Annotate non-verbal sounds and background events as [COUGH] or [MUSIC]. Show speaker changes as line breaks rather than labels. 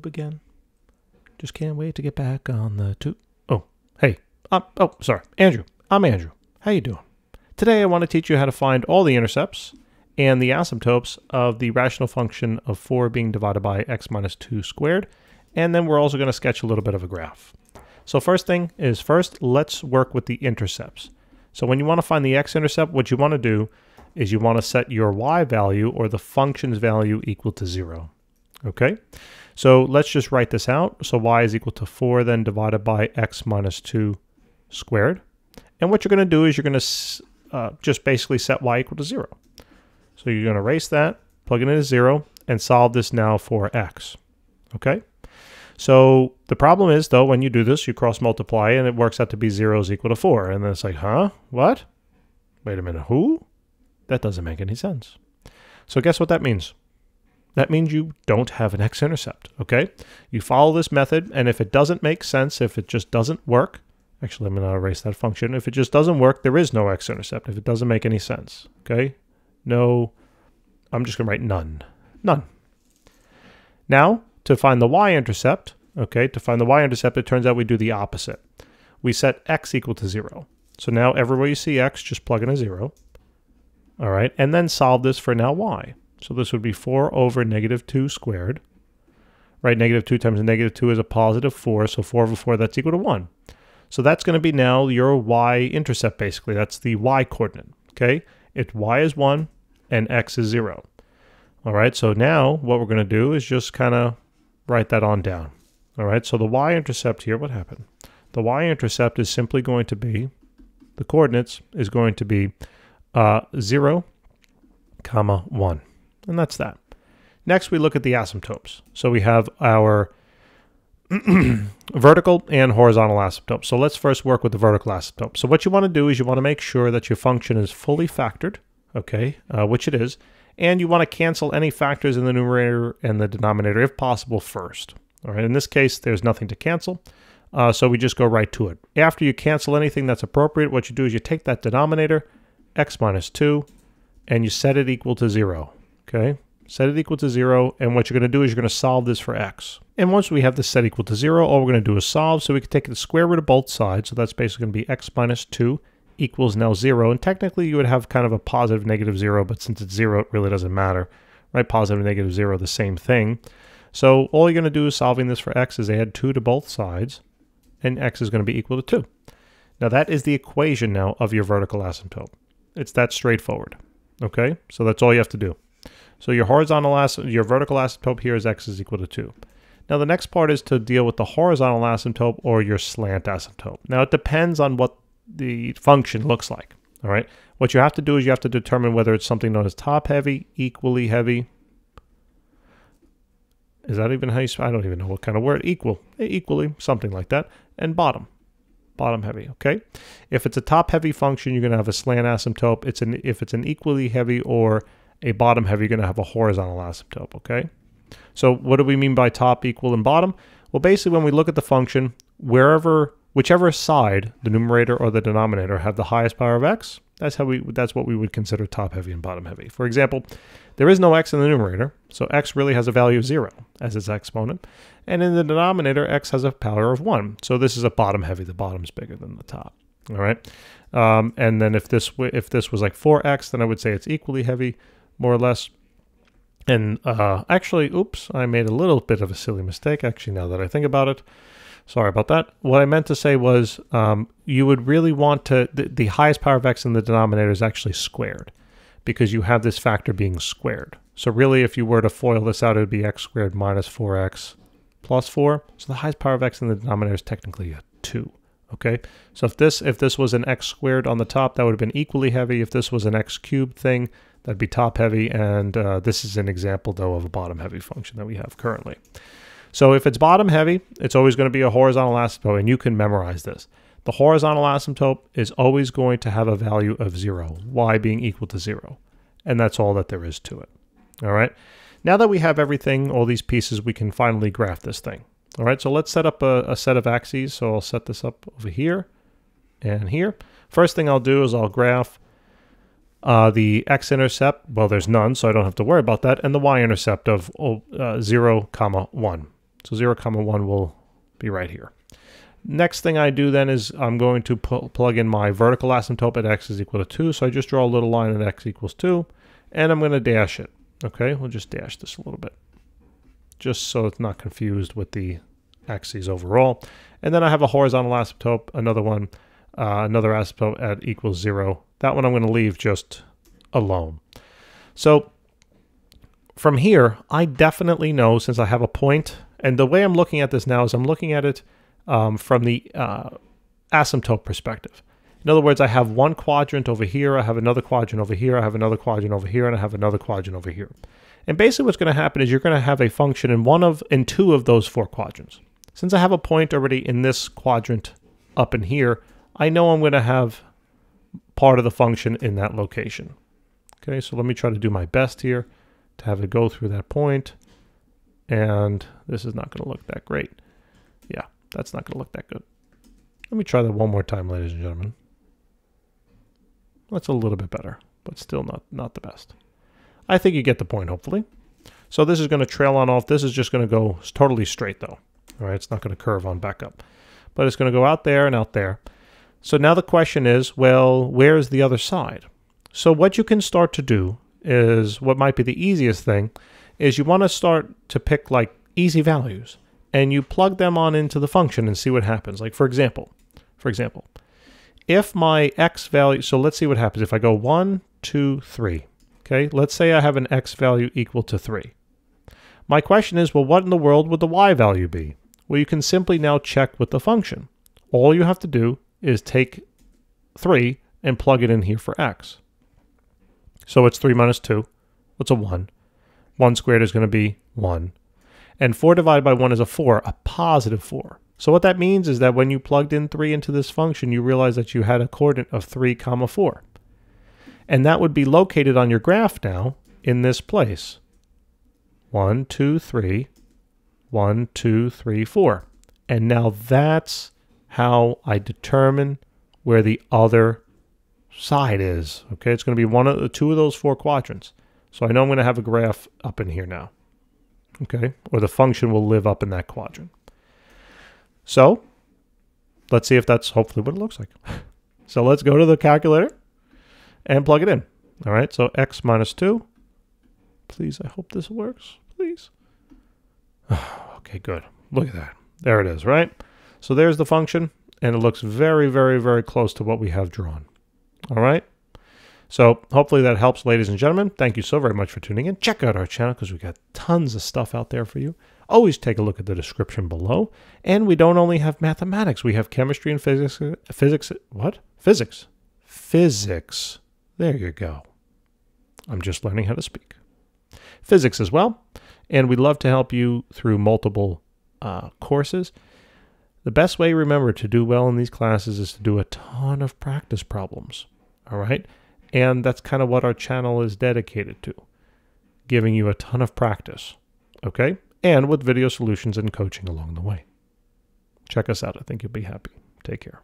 tube again. Just can't wait to get back on the tube. Oh, hey. Um, oh, sorry. Andrew. I'm Andrew. How you doing? Today I want to teach you how to find all the intercepts and the asymptotes of the rational function of 4 being divided by x minus 2 squared. And then we're also going to sketch a little bit of a graph. So first thing is first, let's work with the intercepts. So when you want to find the x-intercept, what you want to do is you want to set your y value or the function's value equal to 0. Okay, so let's just write this out. So y is equal to 4 then divided by x minus 2 squared. And what you're going to do is you're going to uh, just basically set y equal to 0. So you're going to erase that, plug it into 0, and solve this now for x. Okay? So the problem is, though, when you do this, you cross multiply and it works out to be 0 is equal to 4. And then it's like, huh? What? Wait a minute, who? That doesn't make any sense. So guess what that means? That means you don't have an x-intercept, okay? You follow this method, and if it doesn't make sense, if it just doesn't work, actually, I'm to erase that function. If it just doesn't work, there is no x-intercept, if it doesn't make any sense, okay? No, I'm just going to write none. None. Now, to find the y-intercept, okay, to find the y-intercept, it turns out we do the opposite. We set x equal to 0. So now everywhere you see x, just plug in a 0. All right, and then solve this for now y. So this would be 4 over negative 2 squared. Right, negative 2 times negative 2 is a positive 4, so 4 over 4, that's equal to 1. So that's going to be now your y-intercept, basically. That's the y-coordinate, okay? If y is 1 and x is 0. All right, so now what we're going to do is just kind of write that on down. All right, so the y-intercept here, what happened? The y-intercept is simply going to be, the coordinates is going to be uh, 0, comma 1. And that's that. Next, we look at the asymptotes. So we have our [CLEARS THROAT] vertical and horizontal asymptote. So let's first work with the vertical asymptote. So what you want to do is you want to make sure that your function is fully factored, okay, uh, which it is, and you want to cancel any factors in the numerator and the denominator if possible first. All right, in this case, there's nothing to cancel, uh, so we just go right to it. After you cancel anything that's appropriate, what you do is you take that denominator, x minus 2, and you set it equal to 0, okay? Set it equal to 0, and what you're going to do is you're going to solve this for x. And once we have this set equal to 0, all we're going to do is solve, so we can take the square root of both sides, so that's basically to be x minus 2 equals now 0, and technically you would have kind of a positive negative 0, but since it's 0, it really doesn't matter, right? Positive negative 0, the same thing. So all you're going to do is solving this for x is add 2 to both sides, and x is going to be equal to 2. Now that is the equation now of your vertical asymptote. It's that straightforward, okay? So that's all you have to do. So your horizontal asymptote, your vertical asymptote here is x is equal to 2. Now the next part is to deal with the horizontal asymptote or your slant asymptote. Now it depends on what the function looks like, all right? What you have to do is you have to determine whether it's something known as top heavy, equally heavy, is that even how you, I don't even know what kind of word, equal, equally, something like that, and bottom, bottom heavy, okay? If it's a top heavy function, you're gonna have a slant asymptote. It's an, if it's an equally heavy or a bottom heavy, you're gonna have a horizontal asymptote, okay? So what do we mean by top, equal, and bottom? Well, basically when we look at the function, wherever, whichever side, the numerator or the denominator, have the highest power of x, that's how we that's what we would consider top heavy and bottom heavy. For example, there is no x in the numerator, so x really has a value of 0 as its exponent. And in the denominator, x has a power of 1. So this is a bottom heavy. The bottom's bigger than the top. All right. Um, and then if this if this was like 4x, then I would say it's equally heavy, more or less. And uh, actually, oops, I made a little bit of a silly mistake, actually, now that I think about it. Sorry about that. What I meant to say was um, you would really want to, the, the highest power of x in the denominator is actually squared because you have this factor being squared. So really, if you were to FOIL this out, it would be x squared minus 4x plus 4. So the highest power of x in the denominator is technically a 2. Okay, so if this if this was an x squared on the top, that would have been equally heavy. If this was an x cubed thing, that'd be top heavy. And uh, this is an example, though, of a bottom heavy function that we have currently. So if it's bottom heavy, it's always going to be a horizontal asymptote, and you can memorize this. The horizontal asymptote is always going to have a value of 0, y being equal to 0. And that's all that there is to it. All right. Now that we have everything, all these pieces, we can finally graph this thing. All right, so let's set up a, a set of axes. So I'll set this up over here and here. First thing I'll do is I'll graph uh, the x-intercept. Well, there's none, so I don't have to worry about that. And the y-intercept of oh, uh, 0, comma 1. So 0 comma 1 will be right here. Next thing I do then is I'm going to plug in my vertical asymptote at x is equal to 2. So I just draw a little line at x equals 2, and I'm going to dash it. Okay, we'll just dash this a little bit, just so it's not confused with the axes overall. And then I have a horizontal asymptote, another one, uh, another asymptote at equals 0. That one I'm going to leave just alone. So from here, I definitely know since I have a point, and the way I'm looking at this now is I'm looking at it um, from the uh, asymptote perspective. In other words, I have one quadrant over here, I have another quadrant over here, I have another quadrant over here, and I have another quadrant over here. And basically what's going to happen is you're going to have a function in one of in two of those four quadrants. Since I have a point already in this quadrant up in here, I know I'm going to have part of the function in that location. Okay, so let me try to do my best here to have it go through that point. And this is not going to look that great. Yeah, that's not going to look that good. Let me try that one more time, ladies and gentlemen. That's a little bit better, but still not, not the best. I think you get the point, hopefully. So this is going to trail on off. This is just going to go totally straight, though. All right, it's not going to curve on back up. But it's going to go out there and out there. So now the question is, well, where's the other side? So what you can start to do is what might be the easiest thing is you want to start to pick like easy values and you plug them on into the function and see what happens. Like for example, for example, if my x value, so let's see what happens. If I go one, two, three, okay, let's say I have an x value equal to three. My question is, well, what in the world would the y value be? Well, you can simply now check with the function. All you have to do is take 3 and plug it in here for x. So it's 3 minus 2. What's a 1? 1 squared is going to be 1. And 4 divided by 1 is a 4, a positive 4. So what that means is that when you plugged in 3 into this function, you realize that you had a coordinate of 3 comma 4. And that would be located on your graph now in this place. 1, 2, 3, 1, 2, 3, 4. And now that's how I determine where the other side is. Okay, it's going to be one of the two of those four quadrants. So I know I'm going to have a graph up in here now. Okay, or the function will live up in that quadrant. So let's see if that's hopefully what it looks like. [LAUGHS] so let's go to the calculator and plug it in. All right, so x minus 2. Please, I hope this works. Please. [SIGHS] okay, good. Look at that. There it is, right? So there's the function, and it looks very, very, very close to what we have drawn. All right. So hopefully that helps, ladies and gentlemen. Thank you so very much for tuning in. Check out our channel because we got tons of stuff out there for you. Always take a look at the description below. And we don't only have mathematics, we have chemistry and physics. Physics, what? Physics. Physics. There you go. I'm just learning how to speak. Physics as well. And we'd love to help you through multiple uh, courses. The best way, remember, to do well in these classes is to do a ton of practice problems. All right. And that's kind of what our channel is dedicated to giving you a ton of practice. Okay. And with video solutions and coaching along the way. Check us out. I think you'll be happy. Take care.